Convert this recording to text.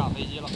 下飞机了。